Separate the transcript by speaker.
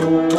Speaker 1: Música